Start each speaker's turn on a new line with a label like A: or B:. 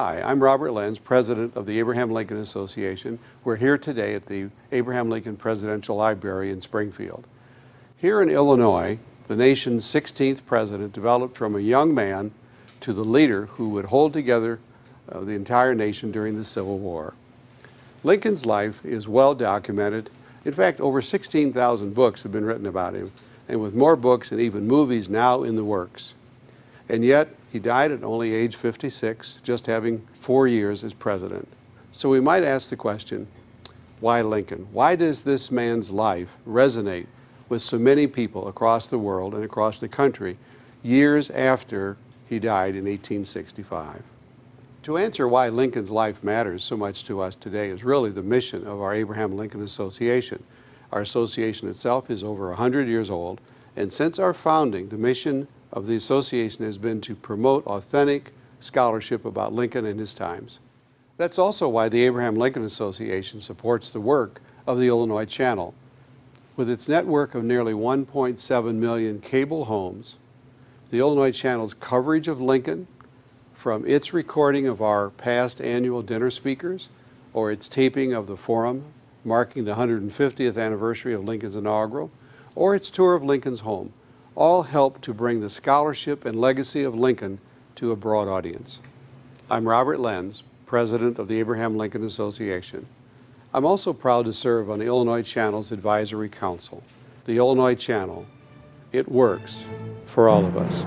A: Hi, I'm Robert Lenz, President of the Abraham Lincoln Association. We're here today at the Abraham Lincoln Presidential Library in Springfield. Here in Illinois, the nation's 16th president developed from a young man to the leader who would hold together uh, the entire nation during the Civil War. Lincoln's life is well documented. In fact, over 16,000 books have been written about him, and with more books and even movies now in the works. And yet, he died at only age 56, just having four years as president. So we might ask the question, why Lincoln? Why does this man's life resonate with so many people across the world and across the country years after he died in 1865? To answer why Lincoln's life matters so much to us today is really the mission of our Abraham Lincoln Association. Our association itself is over 100 years old, and since our founding, the mission of the association has been to promote authentic scholarship about Lincoln and his times. That's also why the Abraham Lincoln Association supports the work of the Illinois Channel. With its network of nearly 1.7 million cable homes, the Illinois Channel's coverage of Lincoln, from its recording of our past annual dinner speakers or its taping of the forum marking the 150th anniversary of Lincoln's inaugural, or its tour of Lincoln's home, all help to bring the scholarship and legacy of Lincoln to a broad audience. I'm Robert Lenz, President of the Abraham Lincoln Association. I'm also proud to serve on the Illinois Channel's Advisory Council. The Illinois Channel, it works for all of us.